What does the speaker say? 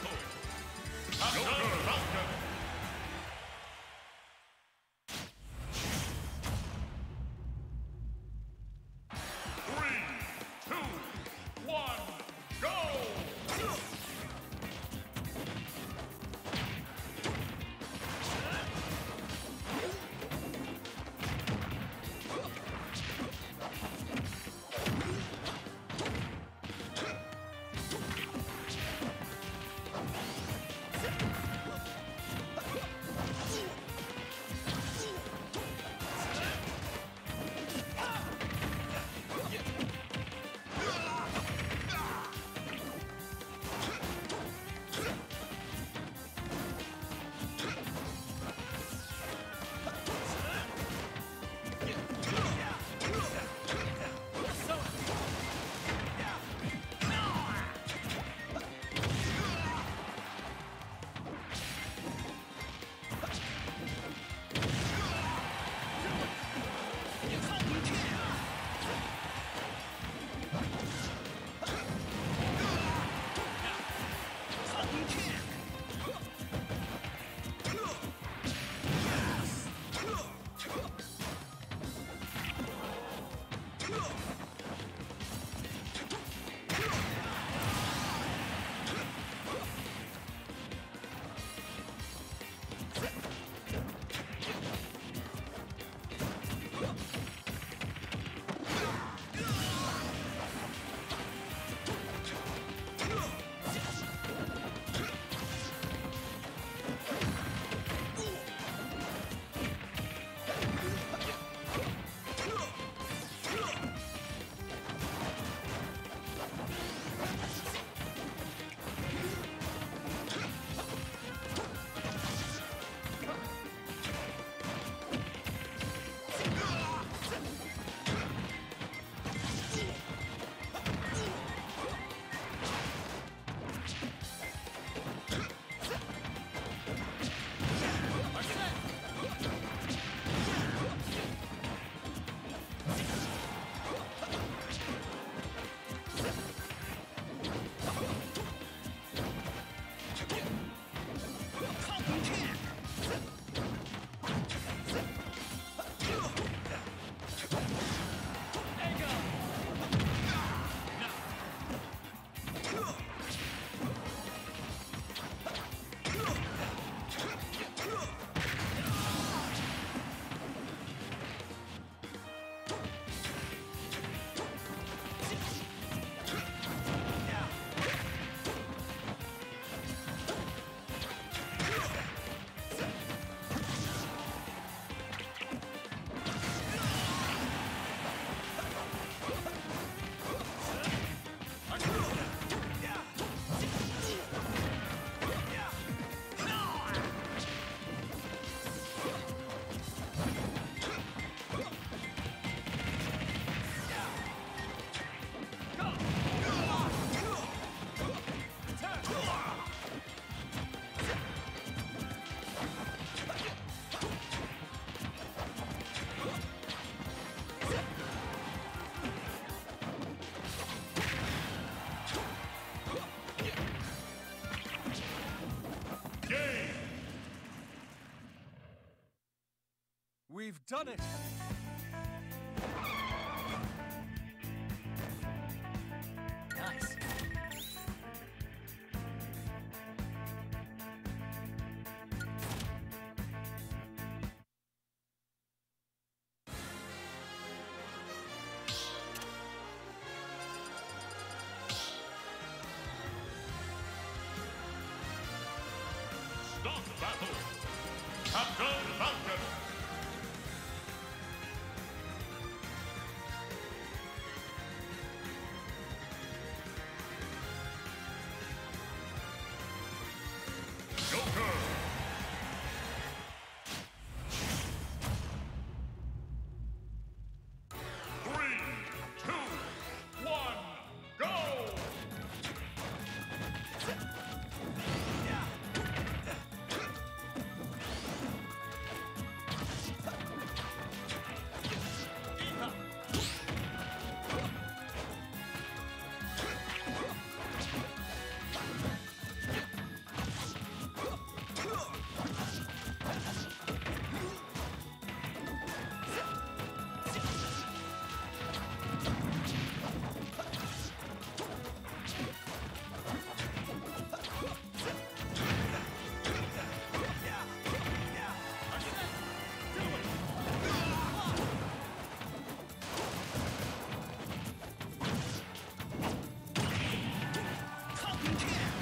battle! Done it! Nice. Start battle! Captain Falcon! magic.